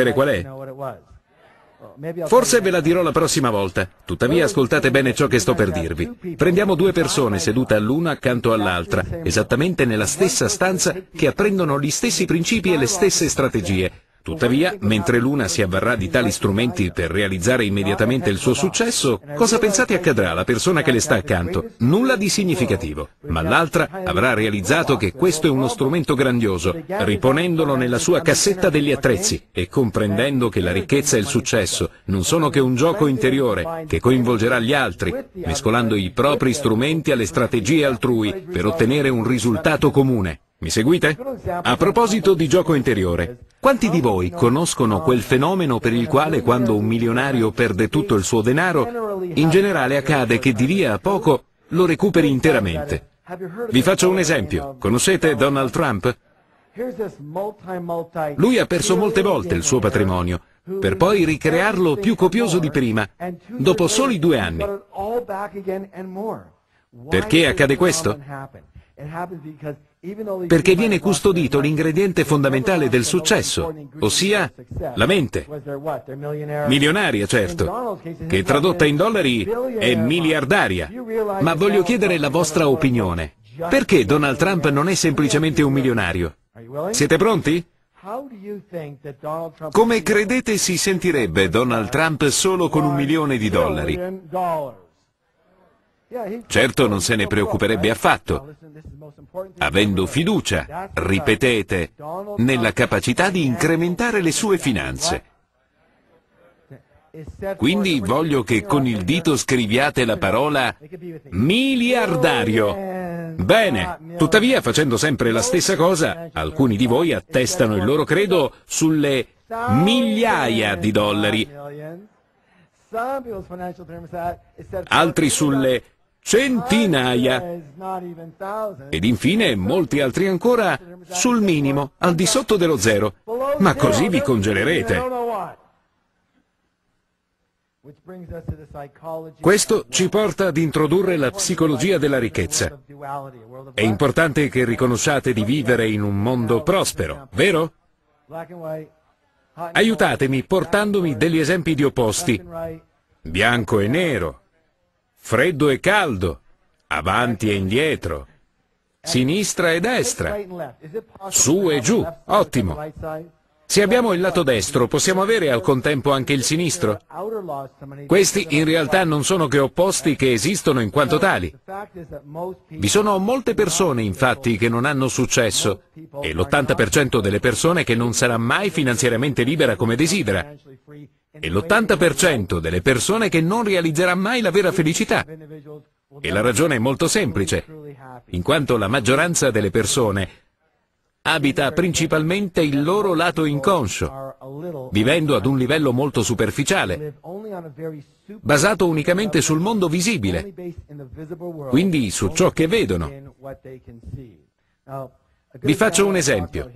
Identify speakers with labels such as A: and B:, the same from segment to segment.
A: sapere qual è? Forse ve la dirò la prossima volta. Tuttavia ascoltate bene ciò che sto per dirvi. Prendiamo due persone sedute all'una accanto all'altra, esattamente nella stessa stanza, che apprendono gli stessi principi e le stesse strategie. Tuttavia, mentre l'una si avvarrà di tali strumenti per realizzare immediatamente il suo successo, cosa pensate accadrà alla persona che le sta accanto? Nulla di significativo. Ma l'altra avrà realizzato che questo è uno strumento grandioso, riponendolo nella sua cassetta degli attrezzi e comprendendo che la ricchezza e il successo non sono che un gioco interiore che coinvolgerà gli altri, mescolando i propri strumenti alle strategie altrui per ottenere un risultato comune. Mi seguite? A proposito di gioco interiore, quanti di voi conoscono quel fenomeno per il quale quando un milionario perde tutto il suo denaro, in generale accade che di lì a poco lo recuperi interamente? Vi faccio un esempio. Conoscete Donald Trump? Lui ha perso molte volte il suo patrimonio, per poi ricrearlo più copioso di prima, dopo soli due anni. Perché accade questo? Perché viene custodito l'ingrediente fondamentale del successo, ossia la mente. Milionaria, certo, che tradotta in dollari è miliardaria. Ma voglio chiedere la vostra opinione. Perché Donald Trump non è semplicemente un milionario? Siete pronti? Come credete si sentirebbe Donald Trump solo con un milione di dollari? Certo non se ne preoccuperebbe affatto, avendo fiducia, ripetete, nella capacità di incrementare le sue finanze. Quindi voglio che con il dito scriviate la parola miliardario. Bene, tuttavia facendo sempre la stessa cosa, alcuni di voi attestano il loro credo sulle migliaia di dollari, altri sulle centinaia ed infine molti altri ancora sul minimo, al di sotto dello zero. Ma così vi congelerete. Questo ci porta ad introdurre la psicologia della ricchezza. È importante che riconosciate di vivere in un mondo prospero, vero? Aiutatemi portandomi degli esempi di opposti. Bianco e nero, freddo e caldo, avanti e indietro, sinistra e destra, su e giù, ottimo. Se abbiamo il lato destro, possiamo avere al contempo anche il sinistro? Questi in realtà non sono che opposti che esistono in quanto tali. Vi sono molte persone, infatti, che non hanno successo e l'80% delle persone che non sarà mai finanziariamente libera come desidera e l'80% delle persone che non realizzerà mai la vera felicità. E la ragione è molto semplice, in quanto la maggioranza delle persone abita principalmente il loro lato inconscio, vivendo ad un livello molto superficiale, basato unicamente sul mondo visibile, quindi su ciò che vedono. Vi faccio un esempio.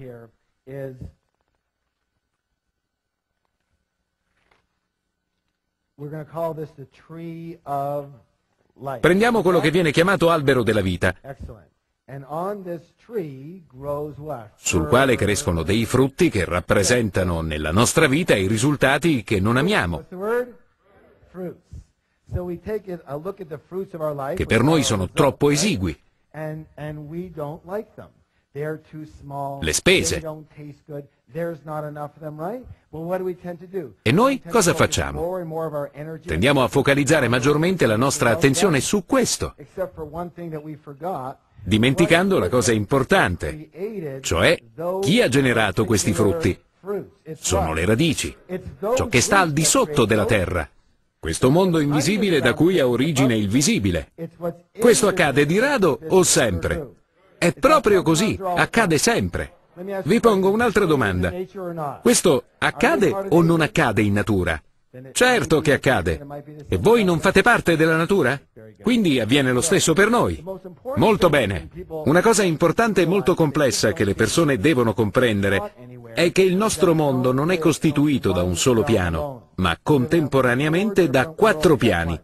A: Prendiamo quello che viene chiamato albero della vita, sul quale crescono dei frutti che rappresentano nella nostra vita i risultati che non amiamo, che per noi sono troppo esigui. Le spese. E noi cosa facciamo? Tendiamo a focalizzare maggiormente la nostra attenzione su questo, dimenticando la cosa importante, cioè chi ha generato questi frutti. Sono le radici, ciò che sta al di sotto della terra. Questo mondo invisibile da cui ha origine il visibile. Questo accade di rado o sempre? È proprio così, accade sempre. Vi pongo un'altra domanda. Questo accade o non accade in natura? Certo che accade. E voi non fate parte della natura? Quindi avviene lo stesso per noi. Molto bene. Una cosa importante e molto complessa che le persone devono comprendere è che il nostro mondo non è costituito da un solo piano, ma contemporaneamente da quattro piani.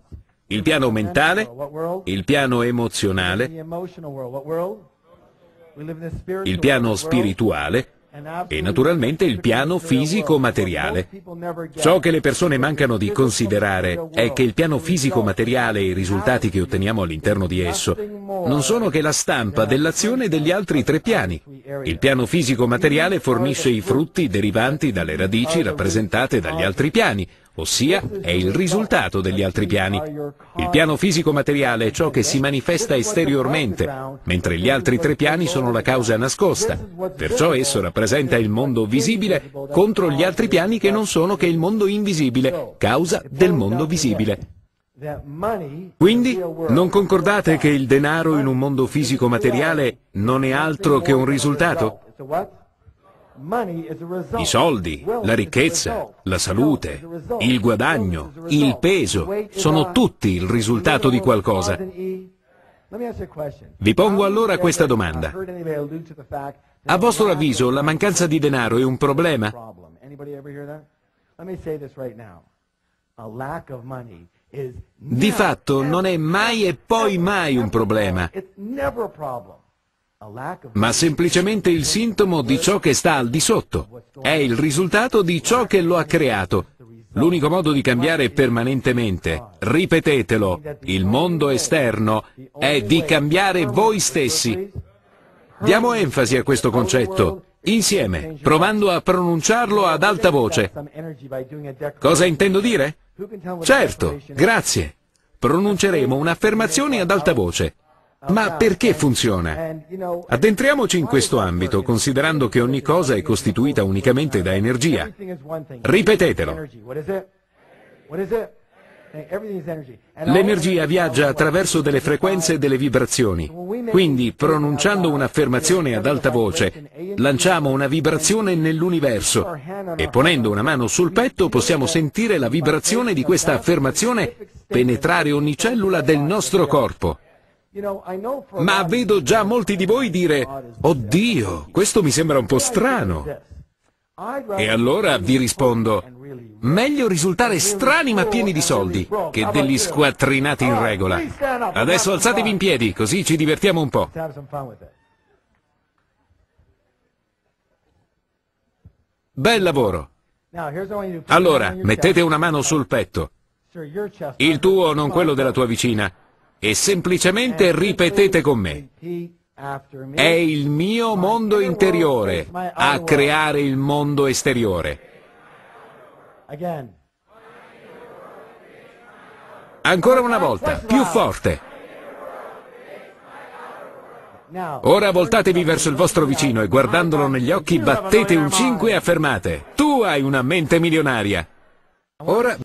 A: Il piano mentale, il piano emozionale, il piano spirituale, e naturalmente il piano fisico-materiale. Ciò che le persone mancano di considerare è che il piano fisico-materiale e i risultati che otteniamo all'interno di esso non sono che la stampa dell'azione degli altri tre piani. Il piano fisico-materiale fornisce i frutti derivanti dalle radici rappresentate dagli altri piani, ossia è il risultato degli altri piani. Il piano fisico-materiale è ciò che si manifesta esteriormente, mentre gli altri tre piani sono la causa nascosta. Perciò esso rappresenta il mondo visibile contro gli altri piani che non sono che il mondo invisibile, causa del mondo visibile. Quindi non concordate che il denaro in un mondo fisico-materiale non è altro che un risultato? I soldi, la ricchezza, la salute, il guadagno, il peso, sono tutti il risultato di qualcosa. Vi pongo allora questa domanda. A vostro avviso la mancanza di denaro è un problema? Di fatto non è mai e poi mai un problema ma semplicemente il sintomo di ciò che sta al di sotto. È il risultato di ciò che lo ha creato. L'unico modo di cambiare permanentemente, ripetetelo, il mondo esterno, è di cambiare voi stessi. Diamo enfasi a questo concetto, insieme, provando a pronunciarlo ad alta voce. Cosa intendo dire? Certo, grazie. Pronunceremo un'affermazione ad alta voce. Ma perché funziona? Addentriamoci in questo ambito, considerando che ogni cosa è costituita unicamente da energia. Ripetetelo. L'energia viaggia attraverso delle frequenze e delle vibrazioni. Quindi, pronunciando un'affermazione ad alta voce, lanciamo una vibrazione nell'universo e ponendo una mano sul petto possiamo sentire la vibrazione di questa affermazione penetrare ogni cellula del nostro corpo. Ma vedo già molti di voi dire, oddio, questo mi sembra un po' strano. E allora vi rispondo, meglio risultare strani ma pieni di soldi che degli squattrinati in regola. Adesso alzatevi in piedi, così ci divertiamo un po'. Bel lavoro. Allora, mettete una mano sul petto. Il tuo, non quello della tua vicina e semplicemente ripetete con me. È il mio mondo interiore a creare il mondo esteriore. Ancora una volta, più forte. Ora voltatevi verso il vostro vicino e guardandolo negli occhi battete un 5 e affermate, tu hai una mente milionaria. Ora